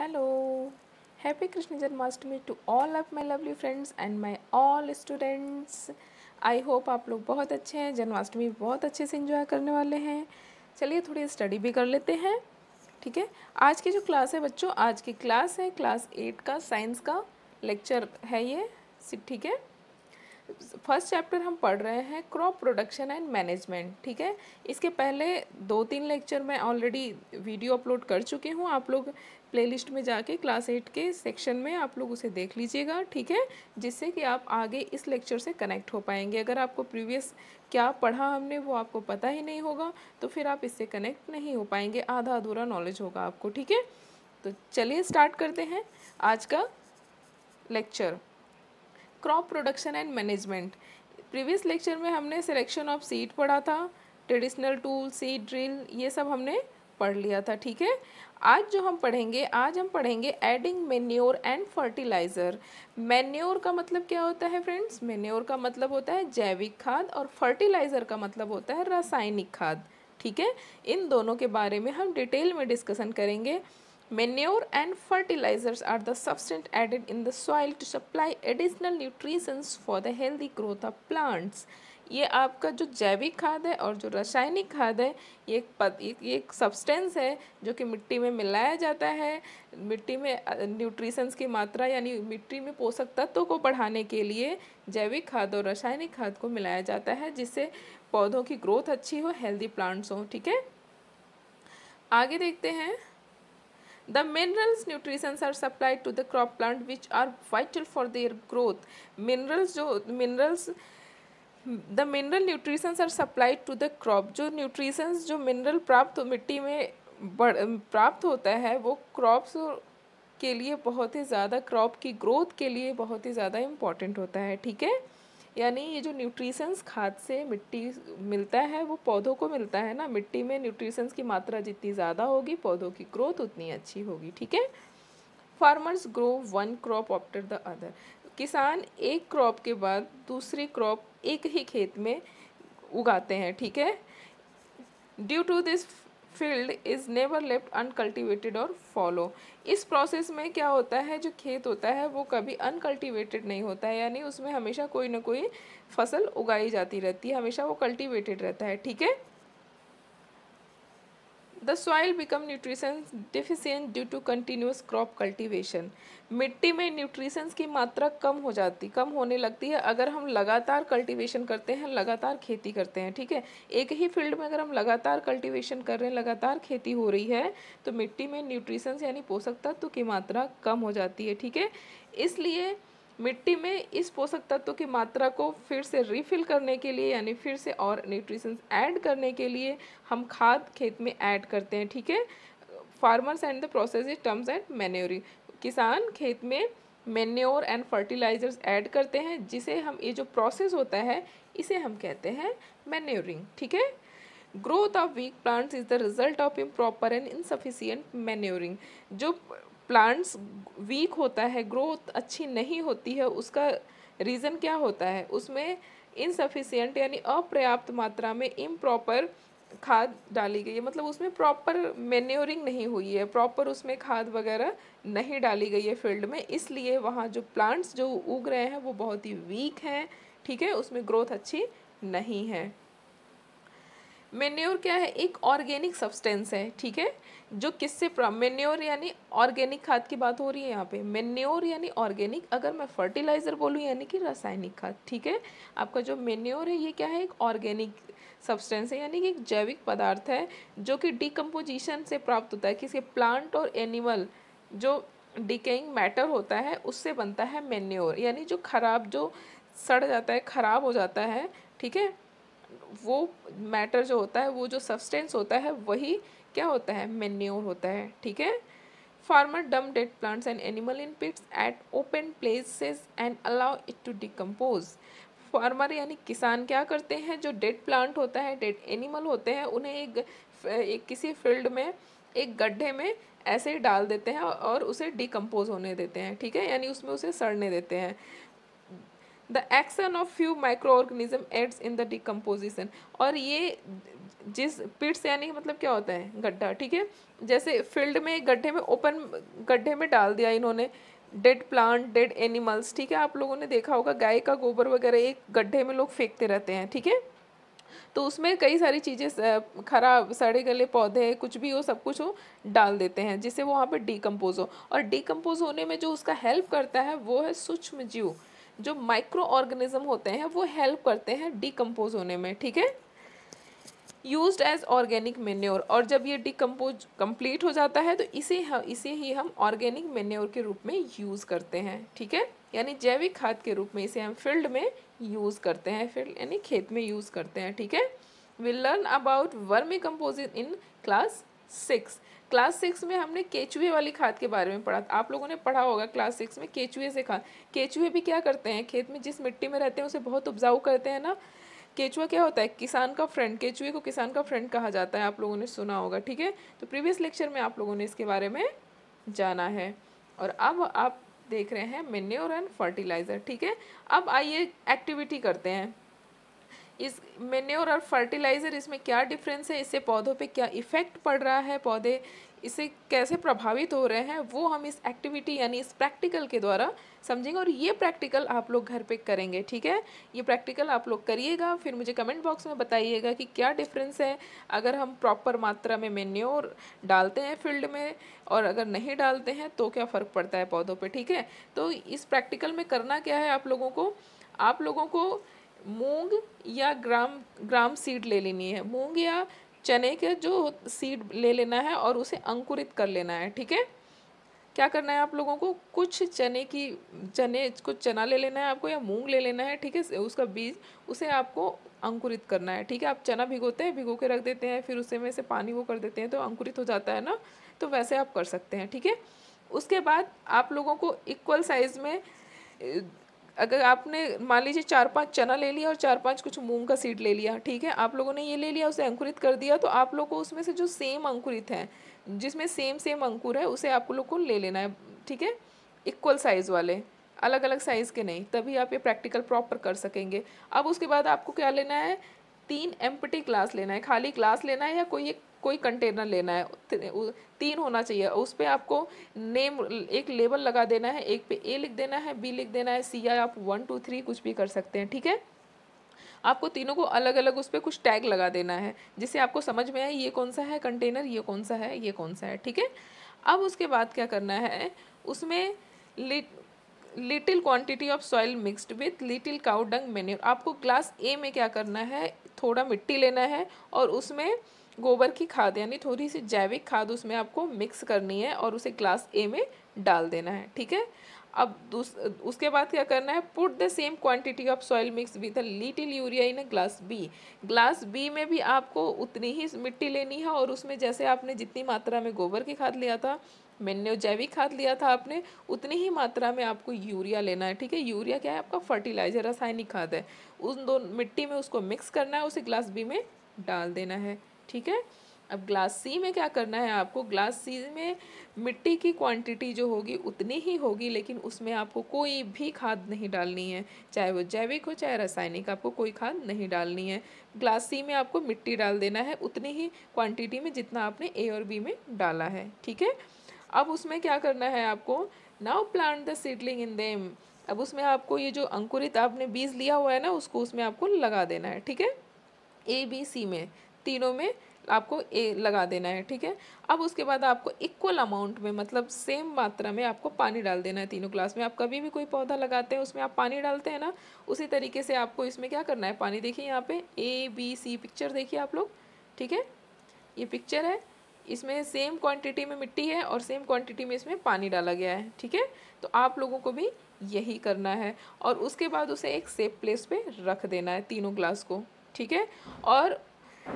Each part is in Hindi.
Hello, happy Krishna Janmashtami to all of my lovely friends and my all students I hope आप लोग बहुत अच्छे हैं जन्माष्टमी बहुत अच्छे से इंजॉय करने वाले हैं। चलिए थोड़ी स्टडी भी कर लेते हैं ठीक है? आज की जो क्लास है बच्चों आज की क्लास है क्लास एट का साइंस का लेक्चर है ये ठीक है? फ़र्स्ट चैप्टर हम पढ़ रहे हैं क्रॉप प्रोडक्शन एंड मैनेजमेंट, ठीक है? इसके पहले दो तीन लेक्चर मैं ऑलरेडी वीडियो अपलोड कर चुकी हूँ। आप लोग प्लेलिस्ट में जाके क्लास एट के सेक्शन में आप लोग उसे देख लीजिएगा, ठीक है? जिससे कि आप आगे इस लेक्चर से कनेक्ट हो पाएँगे। अगर आपको प्रीवियस क्या पढ़ा हमने वो आपको पता ही नहीं होगा तो फिर आप इससे कनेक्ट नहीं हो पाएँगे। आधा अधूरा नॉलेज होगा आपको, ठीक है? तो चलिए स्टार्ट करते हैं आज का lecture crop production and management. Previous lecture में हमने सिलेक्शन ऑफ़ सीड पढ़ा था, ट्रेडिशनल टूल, सीड ड्रिल, ये सब हमने पढ़ लिया था, ठीक है? आज जो हम पढ़ेंगे, आज हम पढ़ेंगे adding manure and fertiliser manure का मतलब क्या होता है फ्रेंड्स मेन्योर का मतलब होता है जैविक खाद और फर्टिलाइज़र का मतलब होता है रासायनिक खाद, ठीक है? इन दोनों के बारे में हम डिटेल में डिस्कशन करेंगे। Manure and fertilizers are the substance added in the soil to supply additional nutrients for the healthy growth of plants. ये आपका जो जैविक खाद है और जो रासायनिक खाद है, ये एक पद, ये एक सब्सटेंस है जो कि मिट्टी में मिलाया जाता है। मिट्टी में न्यूट्रिशंस की मात्रा यानी मिट्टी में पोषक तत्वों को बढ़ाने के लिए जैविक खाद और रासायनिक खाद को मिलाया जाता है, जिससे पौधों की ग्रोथ अच्छी हो हेल्दी प्लांट्स हों, ठीक है? आगे देखते हैं। The minerals nutrients are supplied to the crop plant, which are vital for their growth. Minerals जो minerals the mineral nutritions are supplied to the crop जो न्यूट्रिशंस जो मिनरल प्राप्त मिट्टी में प्राप्त होता है, वो क्रॉप्स के लिए बहुत ही ज़्यादा क्रॉप की ग्रोथ के लिए बहुत ही ज़्यादा इंपॉर्टेंट होता है, ठीक है यानी ये जो न्यूट्रिशंस खाद से मिट्टी मिलता है, वो पौधों को मिलता है ना। मिट्टी में न्यूट्रिशंस की मात्रा जितनी ज़्यादा होगी, पौधों की ग्रोथ उतनी अच्छी होगी, ठीक है? Farmers grow one crop after the other किसान एक क्रॉप के बाद दूसरी क्रॉप एक ही खेत में उगाते हैं, ठीक है? Due to this field is never left uncultivated और फॉलो इस प्रोसेस में क्या होता है? जो खेत होता है, वो कभी अनकल्टिवेटेड नहीं होता है। यानी उसमें हमेशा कोई ना कोई फ़सल उगाई जाती रहती है। हमेशा वो कल्टिवेटेड रहता है, ठीक है? The soil become nutrition deficient due to continuous crop cultivation मिट्टी में न्यूट्रिशंस की मात्रा कम हो जाती, कम होने लगती है। अगर हम लगातार कल्टीवेशन करते हैं, लगातार खेती करते हैं, ठीक है? एक ही फ़ील्ड में अगर हम लगातार कल्टीवेशन कर रहे हैं, लगातार खेती हो रही है तो मिट्टी में न्यूट्रिशंस यानी पोषक तत्व की मात्रा कम हो जाती है, ठीक है? इसलिए मिट्टी में इस पोषक तत्व की मात्रा को फिर से रिफिल करने के लिए, यानी फिर से और न्यूट्रिशन ऐड करने के लिए हम खाद खेत में ऐड करते हैं, ठीक है? Farmers and the process is terms and manuring किसान खेत में मेन्योर एंड फर्टिलाइजर्स ऐड करते हैं, जिसे हम, ये जो प्रोसेस होता है, इसे हम कहते हैं मैन्योरिंग ठीक है? Growth of weak plants is the result of improper and insufficient manuring जो प्लांट्स वीक होता है ग्रोथ अच्छी नहीं होती है, उसका रीज़न क्या होता है? उसमें इनसफिशियंट यानी अपर्याप्त मात्रा में इम्प्रॉपर खाद डाली गई है। मतलब उसमें प्रॉपर मेन्योरिंग नहीं हुई है प्रॉपर उसमें खाद वगैरह नहीं डाली गई है फ़ील्ड में। इसलिए वहाँ जो प्लांट्स जो उग रहे हैं, वो बहुत ही वीक हैं, ठीक है? उसमें ग्रोथ अच्छी नहीं है। मेन्योर क्या है? एक ऑर्गेनिक सब्सटेंस है, ठीक है? जो किससे मेन्योर यानी ऑर्गेनिक खाद की बात हो रही है यहाँ पे। मेन्योर यानी ऑर्गेनिक अगर मैं फर्टिलाइज़र बोलूँ, यानी कि रासायनिक खाद, ठीक है? आपका जो मेन्योर है, ये क्या है? एक ऑर्गेनिक सब्सटेंस है, यानी कि एक जैविक पदार्थ है, जो कि डिकम्पोजिशन से प्राप्त होता है। किसी प्लांट और एनिमल जो डिकेइंग मैटर होता है, उससे बनता है मेन्योर यानी जो खराब, जो सड़ जाता है, ख़राब हो जाता है, ठीक है? वो मैटर जो होता है वो जो सब्सटेंस होता है वही क्या होता है? मेन्योर होता है ठीक है? Farmer dump dead plants and animal in pits at open places and allow it to decompose farmer यानी किसान क्या करते हैं? जो डेड प्लांट होता है डेड एनिमल होते हैं उन्हें एक, एक किसी फ़ील्ड में एक गड्ढे में ऐसे ही डाल देते हैं और उसे डिकम्पोज होने देते हैं ठीक है? यानी उसमें उसे सड़ने देते हैं। The action of few micro organism aids in the decomposition और ये जिस पिट्स यानी मतलब क्या होता है? गड्ढा, ठीक है? जैसे फ़ील्ड में गड्ढे में ओपन गड्ढे में डाल दिया इन्होंने। डेड प्लांट डेड एनिमल्स ठीक है? आप लोगों ने देखा होगा, गाय का गोबर वगैरह एक गड्ढे में लोग फेंकते रहते हैं, ठीक है? तो उसमें कई सारी चीज़ें खराब सड़े गले पौधे, कुछ भी हो, सब कुछ हो, डाल देते हैं, जिससे वो वहाँ पे डीकम्पोज हो। और डीकम्पोज होने में जो उसका हेल्प करता है, वो है सूक्ष्म जीव जो माइक्रो ऑर्गेनिज्म होते हैं, वो हेल्प करते हैं डीकम्पोज होने में, ठीक है? यूज़ एज ऑर्गेनिक मेन्योर और जब ये डिकम्पोज कंप्लीट हो जाता है तो इसे हम इसे ही हम ऑर्गेनिक मेन्योर के रूप में यूज़ करते हैं, ठीक है? यानी जैविक खाद के रूप में इसे हम फ़ील्ड में यूज़ करते हैं फ़ील्ड यानी खेत में यूज़ करते हैं, ठीक है? We learn about vermi composite in class six class six में हमने केचुए वाली खाद के बारे में पढ़ा आप लोगों ने पढ़ा होगा क्लास सिक्स में केचुए से खाद। केचुए भी क्या करते हैं? खेत में जिस मिट्टी में रहते हैं, उसे बहुत उपजाऊ करते हैं ना। केचुआ क्या होता है? किसान का फ्रेंड केचुए को किसान का फ्रेंड कहा जाता है। आप लोगों ने सुना होगा, ठीक है? तो प्रीवियस लेक्चर में आप लोगों ने इसके बारे में जाना है। और अब आप देख रहे हैं मेन्योर एंड फर्टिलाइज़र ठीक है? अब आइए एक्टिविटी करते हैं। इस मेन्योर और फर्टिलाइज़र इसमें क्या डिफरेंस है? इससे पौधों पे क्या इफ़ेक्ट पड़ रहा है? पौधे इससे कैसे प्रभावित हो रहे हैं? वो हम इस एक्टिविटी यानी इस प्रैक्टिकल के द्वारा समझेंगे और ये प्रैक्टिकल आप लोग घर पे करेंगे, ठीक है? ये प्रैक्टिकल आप लोग करिएगा, फिर मुझे कमेंट बॉक्स में बताइएगा कि क्या डिफरेंस है। अगर हम प्रॉपर मात्रा में मेन्योर डालते हैं फ़ील्ड में और अगर नहीं डालते हैं तो क्या फ़र्क पड़ता है पौधों पर ठीक है? तो इस प्रैक्टिकल में करना क्या है आप लोगों को? आप लोगों को मूंग या ग्राम ग्राम सीड ले लेनी है। मूंग या चने के जो सीड ले लेना है और उसे अंकुरित कर लेना है, ठीक है? क्या करना है आप लोगों को? कुछ चने की, चने, कुछ चना ले लेना है आपको या मूंग ले लेना है, ठीक है? उसका बीज, उसे आपको अंकुरित करना है, ठीक है? आप चना भिगोते हैं, भिगो के रख देते हैं, फिर उसे में से पानी वो कर देते हैं तो अंकुरित हो जाता है ना? तो वैसे आप कर सकते हैं, ठीक है? उसके बाद आप लोगों को इक्वल साइज़ में अगर आपने मान लीजिए चार पाँच चना ले लिया और चार पाँच कुछ मूंग का सीड ले लिया, ठीक है? आप लोगों ने ये ले लिया, उसे अंकुरित कर दिया तो आप लोग को उसमें से जो सेम अंकुरित है, जिसमें सेम सेम अंकुर है, उसे आप लोग को ले लेना है, ठीक है? इक्वल साइज़ वाले अलग अलग साइज़ के नहीं, तभी आप ये प्रैक्टिकल प्रॉपर कर सकेंगे। अब उसके बाद आपको क्या लेना है? तीन एम्पटी ग्लास लेना है, खाली ग्लास लेना है या कोई एक कोई कंटेनर लेना है तीन होना चाहिए। उस पर आपको नेम एक लेबल लगा देना है, एक पे ए लिख देना है बी लिख देना है सी या आप वन टू थ्री कुछ भी कर सकते हैं, ठीक है? आपको तीनों को अलग अलग उस पर कुछ टैग लगा देना है, जिससे आपको समझ में आए, ये कौन सा है कंटेनर ये कौन सा है, ये कौन सा है, ठीक है? अब उसके बाद क्या करना है, उसमें little quantity of soil mixed with little cow dung manure आपको क्लास ए में क्या करना है, थोड़ा मिट्टी लेना है और उसमें गोबर की खाद, यानी थोड़ी सी जैविक खाद उसमें आपको मिक्स करनी है और उसे ग्लास ए में डाल देना है, ठीक है? अब उसके बाद क्या करना है? Put the same quantity of soil mix with a little urea in a glass B glass B में भी आपको उतनी ही मिट्टी लेनी है और उसमें जैसे आपने जितनी मात्रा में गोबर की खाद लिया था, मैंने जैविक खाद लिया था आपने, उतनी ही मात्रा में आपको यूरिया लेना है, ठीक है? यूरिया क्या है? आपका फर्टिलाइज़र रासायनिक खाद है। उन दो, मिट्टी में उसको मिक्स करना है, उसे ग्लास बी में डाल देना है। ठीक है? अब ग्लास सी में क्या करना है आपको? ग्लास सी में मिट्टी की क्वांटिटी जो होगी उतनी ही होगी, लेकिन उसमें आपको कोई भी खाद नहीं डालनी है। चाहे वो जैविक हो, चाहे रासायनिक, आपको कोई खाद नहीं डालनी है। ग्लास सी में आपको मिट्टी डाल देना है उतनी ही क्वांटिटी में जितना आपने ए और बी में डाला है। ठीक है? अब उसमें क्या करना है आपको? Now plant the seedling in them अब उसमें आपको ये जो अंकुरित आपने बीज लिया हुआ है ना, उसको उसमें आपको लगा देना है। ठीक है? ए बी सी में। तीनों में आपको ए लगा देना है, ठीक है? अब उसके बाद आपको इक्वल अमाउंट में मतलब सेम मात्रा में आपको पानी डाल देना है तीनों क्लास में। आप कभी भी कोई पौधा लगाते हैं, उसमें आप पानी डालते हैं ना, उसी तरीके से आपको इसमें क्या करना है? पानी देखिए यहाँ पे ए बी सी पिक्चर देखिए आप लोग, ठीक है? ये पिक्चर है, इसमें सेम क्वांटिटी में मिट्टी है और सेम क्वांटिटी में इसमें पानी डाला गया है, ठीक है? तो आप लोगों को भी यही करना है और उसके बाद उसे एक सेफ़ प्लेस पे रख देना है तीनों ग्लास को, ठीक है? और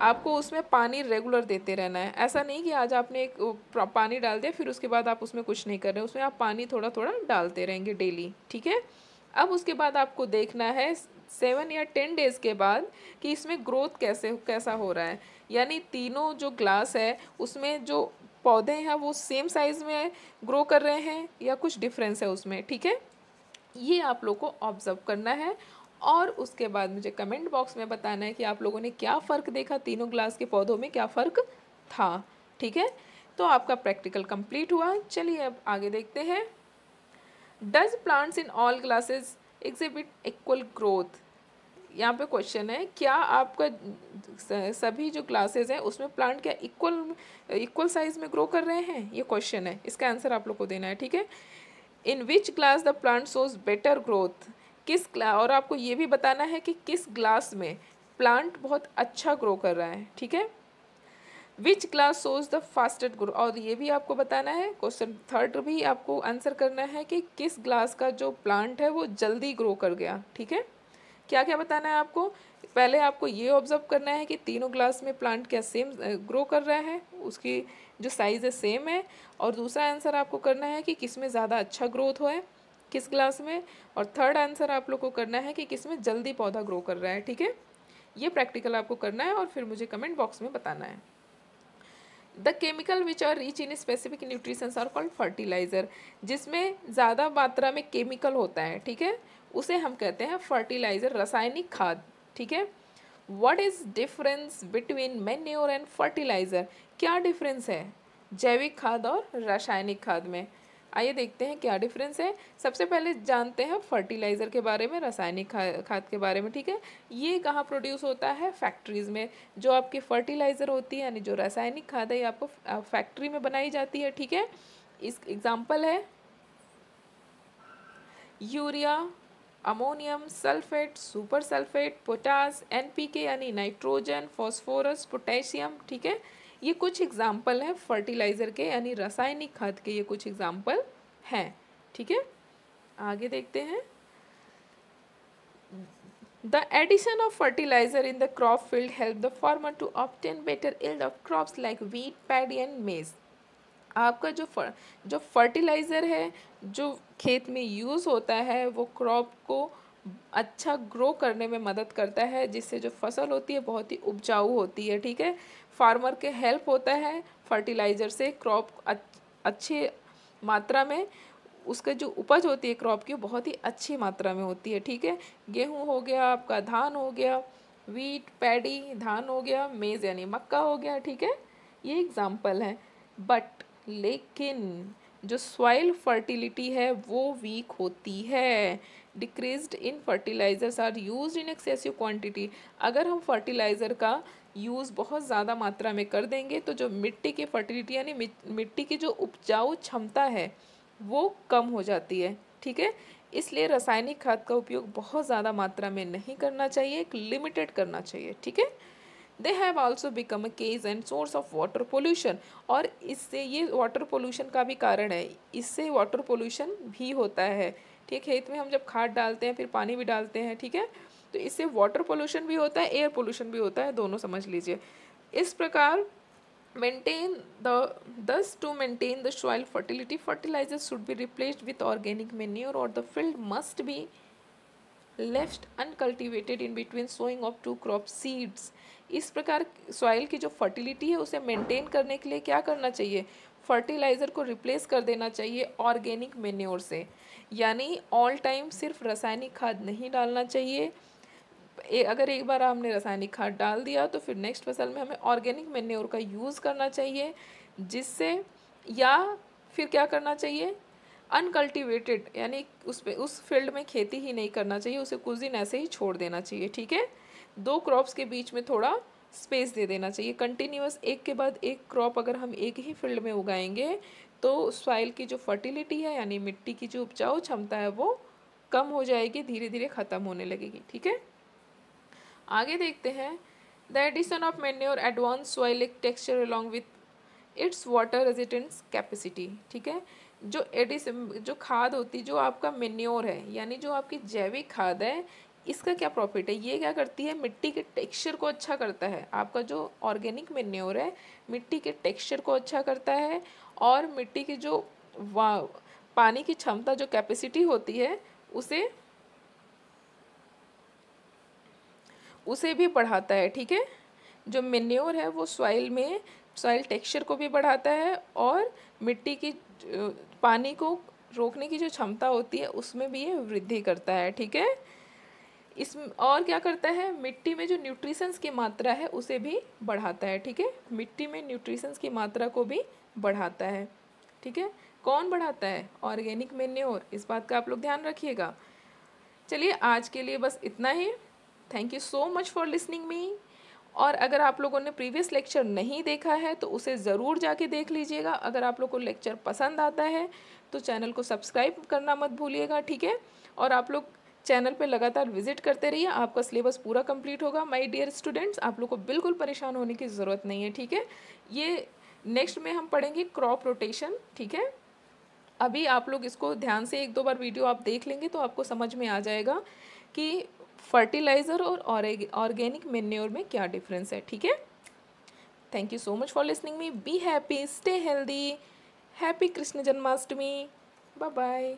आपको उसमें पानी रेगुलर देते रहना है। ऐसा नहीं कि आज आपने एक पानी डाल दिया, फिर उसके बाद आप उसमें कुछ नहीं कर रहे उसमें आप पानी थोड़ा थोड़ा डालते रहेंगे डेली ठीक है? अब उसके बाद आपको देखना है सेवन या टेन डेज़ के बाद कि इसमें ग्रोथ कैसे, कैसा हो रहा है। यानी तीनों जो ग्लास है, उसमें जो पौधे हैं, वो सेम साइज़ में ग्रो कर रहे हैं या कुछ डिफरेंस है उसमें, ठीक है? ये आप लोग को ऑब्ज़र्व करना है और उसके बाद मुझे कमेंट बॉक्स में बताना है कि आप लोगों ने क्या फ़र्क देखा, तीनों ग्लास के पौधों में क्या फ़र्क था, ठीक है? तो आपका प्रैक्टिकल कंप्लीट हुआ। चलिए अब आगे देखते हैं। Does plants in all glasses exhibit equal growth यहाँ पे क्वेश्चन है, क्या आपका सभी जो क्लासेस हैं, उसमें प्लांट क्या इक्वल इक्वल साइज़ में ग्रो कर रहे हैं? ये क्वेश्चन है। इसका आंसर आप लोग को देना है, ठीक है? In which glass the plant shows better growth किस और आपको ये भी बताना है कि किस ग्लास में प्लांट बहुत अच्छा ग्रो कर रहा है, ठीक है? Which glass shows the fastest grow और ये भी आपको बताना है क्वेश्चन थर्ड भी आपको आंसर करना है कि किस ग्लास का जो प्लांट है वो जल्दी ग्रो कर गया, ठीक है? क्या क्या बताना है आपको? पहले आपको ये ऑब्ज़र्व करना है कि तीनों ग्लास में प्लांट क्या सेम ग्रो कर रहा है, उसकी जो साइज़ है सेम है, और दूसरा आंसर आपको करना है कि किसमें ज़्यादा अच्छा ग्रोथ हो है। किस क्लास में? और थर्ड आंसर आप लोग को करना है कि किसमें जल्दी पौधा ग्रो कर रहा है, ठीक है? ये प्रैक्टिकल आपको करना है और फिर मुझे कमेंट बॉक्स में बताना है। The chemical which are rich in specific nutritions are called fertiliser जिसमें ज़्यादा मात्रा में केमिकल होता है, ठीक है? उसे हम कहते हैं फर्टिलाइज़र रासायनिक खाद, ठीक है? What is difference between manure and fertiliser क्या डिफरेंस है? जैविक खाद और रासायनिक खाद में। आइए देखते हैं क्या डिफरेंस है। सबसे पहले जानते हैं फर्टिलाइज़र के बारे में, रासायनिक खाद के बारे में, ठीक है? ये कहाँ प्रोड्यूस होता है? फैक्ट्रीज़ में। जो आपकी फर्टिलाइज़र होती है, यानी जो रासायनिक खाद है, ये आपको फैक्ट्री में बनाई जाती है, ठीक है? इस एग्ज़ाम्पल है, urea, ammonium, sulphate super sulphate potash NPK यानी नाइट्रोजन फॉस्फोरस पोटेशियम ठीक है? ये कुछ एग्ज़ाम्पल हैं फर्टिलाइज़र के यानी रासायनिक खाद के ये कुछ एग्ज़ाम्पल हैं ठीक है? आगे देखते हैं। The addition of fertiliser in the crop field help the farmer to obtain better yield of crops like wheat paddy and maize आपका जो फर, जो फर्टिलाइज़र है जो खेत में यूज़ होता है वो क्रॉप को अच्छा ग्रो करने में मदद करता है जिससे जो फ़सल होती है बहुत ही उपजाऊ होती है ठीक है? फार्मर के हेल्प होता है, फर्टिलाइज़र से क्रॉप अच्छे मात्रा में, उसका जो उपज होती है क्रॉप की बहुत ही अच्छी मात्रा में होती है, ठीक है? गेहूँ हो गया आपका, धान हो गया वीट पैडी धान हो गया मेज़ यानी मक्का हो गया, ठीक है? ये एग्ज़ाम्पल है। बट लेकिन जो सॉइल फर्टिलिटी है, वो वीक होती है। Decreased in fertilisers are use in excessive quantity अगर हम फर्टिलाइज़र का यूज़ बहुत ज़्यादा मात्रा में कर देंगे तो जो मिट्टी की फर्टिलिटी यानी मिट्टी की जो उपजाऊ क्षमता है, वो कम हो जाती है, ठीक है? इसलिए रासायनिक खाद का उपयोग बहुत ज़्यादा मात्रा में नहीं करना चाहिए, एक लिमिटेड करना चाहिए, ठीक है? They have also become a cause and source of water pollution और इससे ये वाटर पोल्यूशन का भी कारण है, इससे वाटर पोल्यूशन भी होता है, ठीक है? खेत में हम जब खाद डालते हैं, फिर पानी भी डालते हैं, ठीक है? तो इससे वाटर पोल्यूशन भी होता है एयर पोल्यूशन भी होता है, दोनों समझ लीजिए। इस प्रकार maintain the thus to maintain the soil fertility fertiliser should be replaced with organic manure और the field must be left uncultivated in between sowing of two crop seeds इस प्रकार सॉइल की जो फर्टिलिटी है, उसे मेंटेन करने के लिए क्या करना चाहिए? फर्टिलाइज़र को रिप्लेस कर देना चाहिए ऑर्गेनिक मेन्योर से। यानी ऑल टाइम सिर्फ़ रासायनिक खाद नहीं डालना चाहिए। ए, अगर एक बार हमने रासायनिक खाद डाल दिया तो फिर नेक्स्ट फ़सल में हमें ऑर्गेनिक मेन्योर का यूज़ करना चाहिए जिससे या फिर क्या करना चाहिए? अनकल्टिवेटेड यानी उस पे उस फ़ील्ड में खेती ही नहीं करना चाहिए उसे कुछ दिन ऐसे ही छोड़ देना चाहिए ठीक है? दो क्रॉप्स के बीच में थोड़ा स्पेस दे देना चाहिए। कंटिन्यूस एक के बाद एक क्रॉप अगर हम एक ही फ़ील्ड में उगाएँगे तो सॉइल की जो फर्टिलिटी है यानी मिट्टी की जो उपजाऊ क्षमता है वो कम हो जाएगी धीरे धीरे ख़त्म होने लगेगी ठीक है? आगे देखते हैं। The addition of manure advance soil's texture along with its water residence capacity ठीक है? जो एडिशन जो खाद होती, जो आपका मेन्योर है, यानी जो आपकी जैविक खाद है, इसका क्या प्रॉफिट है? ये क्या करती है? मिट्टी के टेक्सचर को अच्छा करता है। आपका जो ऑर्गेनिक मेन्योर है, मिट्टी के टेक्सचर को अच्छा करता है और मिट्टी की जो पानी की क्षमता, जो कैपेसिटी होती है, उसे उसे भी बढ़ाता है, ठीक है? जो मेन्योर है वो सॉइल में सॉइल टेक्सचर को भी बढ़ाता है और मिट्टी की पानी को रोकने की जो क्षमता होती है उसमें भी ये वृद्धि करता है, ठीक है? इस, और क्या करता है? मिट्टी में जो न्यूट्रिशंस की मात्रा है उसे भी बढ़ाता है, ठीक है? मिट्टी में न्यूट्रिशंस की मात्रा को भी बढ़ाता है, ठीक है? कौन बढ़ाता है? ऑर्गेनिक मेन्योर इस बात का आप लोग ध्यान रखिएगा। चलिए आज के लिए बस इतना ही। Thank you so much for listening me और अगर आप लोगों ने प्रीवियस लेक्चर नहीं देखा है तो उसे ज़रूर जाके देख लीजिएगा। अगर आप लोग को लेक्चर पसंद आता है तो चैनल को सब्सक्राइब करना मत भूलिएगा, ठीक है? और आप लोग चैनल पे लगातार विज़िट करते रहिए। आपका सिलेबस पूरा कंप्लीट होगा। माय डियर स्टूडेंट्स आप लोग को बिल्कुल परेशान होने की ज़रूरत नहीं है, ठीक है? ये नेक्स्ट में हम पढ़ेंगे क्रॉप रोटेशन ठीक है? अभी आप लोग इसको ध्यान से एक दो बार वीडियो आप देख लेंगे तो आपको समझ में आ जाएगा कि फर्टिलाइज़र और ऑर्गेनिक मेन्योर में क्या डिफरेंस है? ठीक है? Thank you so much for listening me be happy stay healthy happy Krishna Janmashtami bye bye